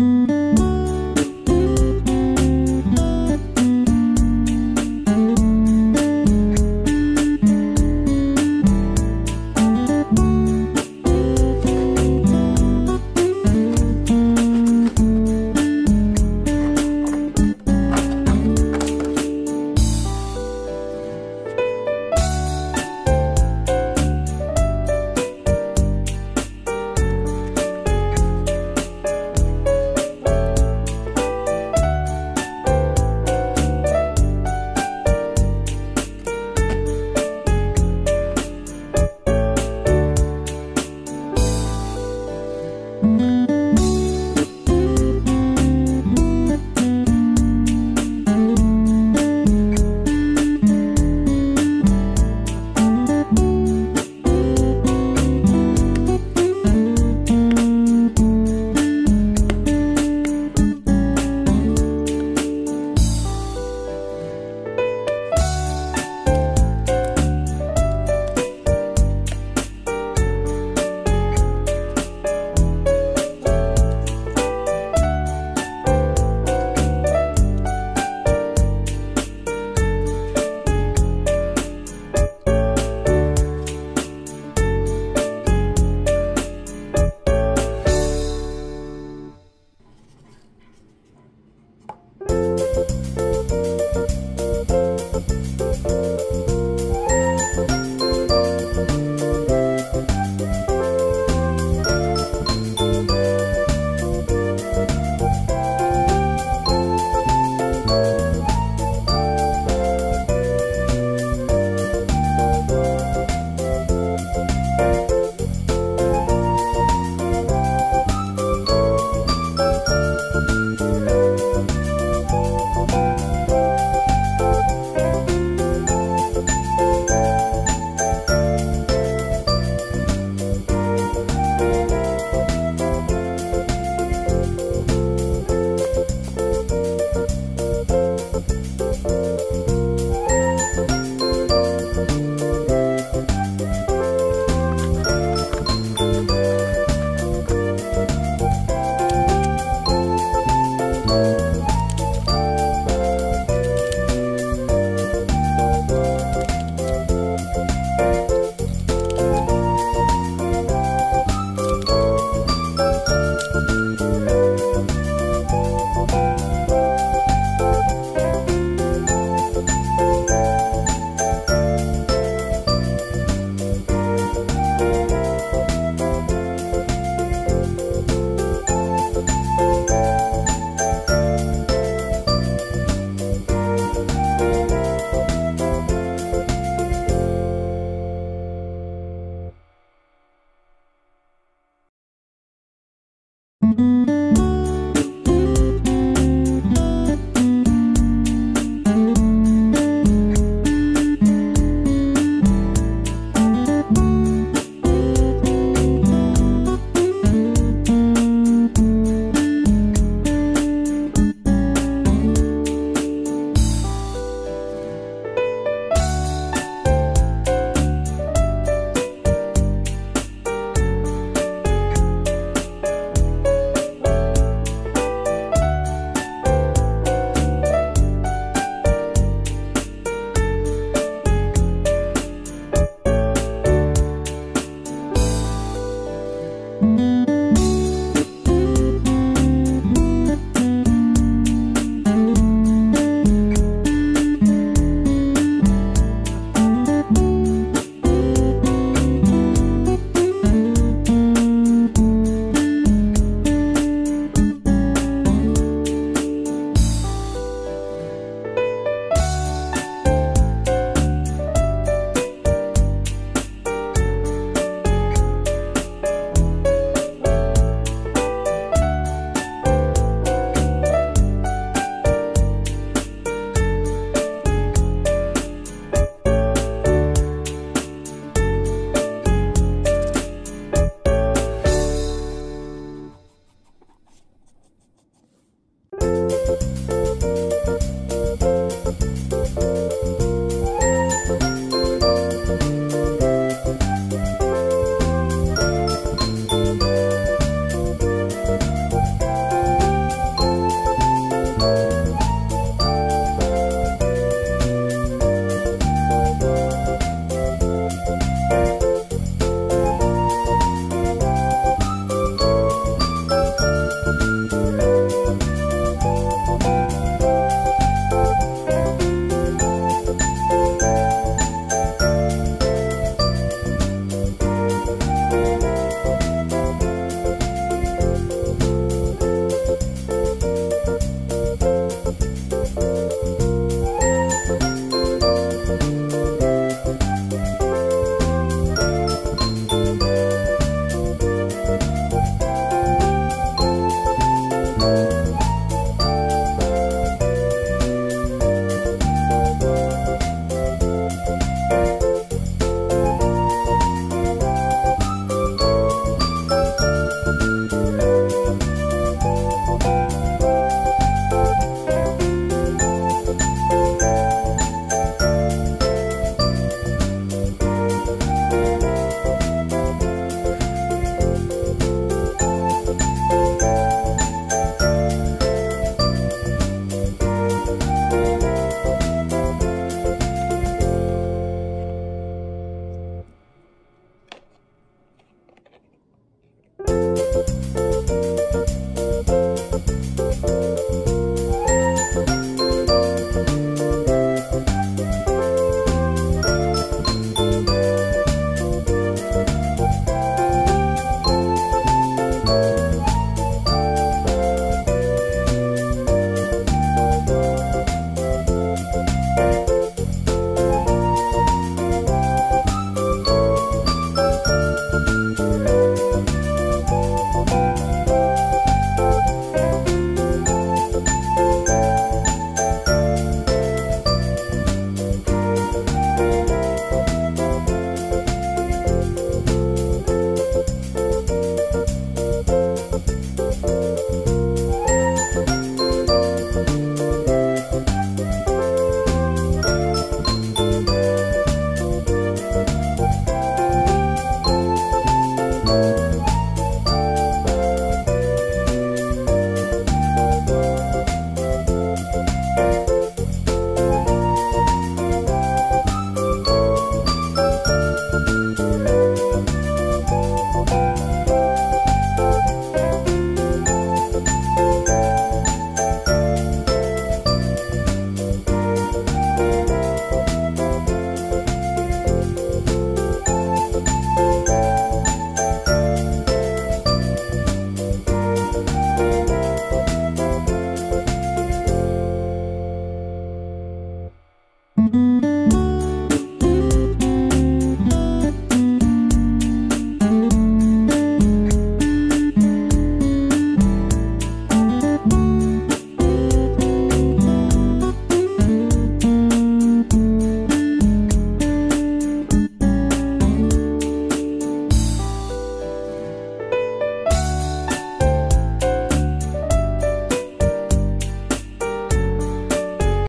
Música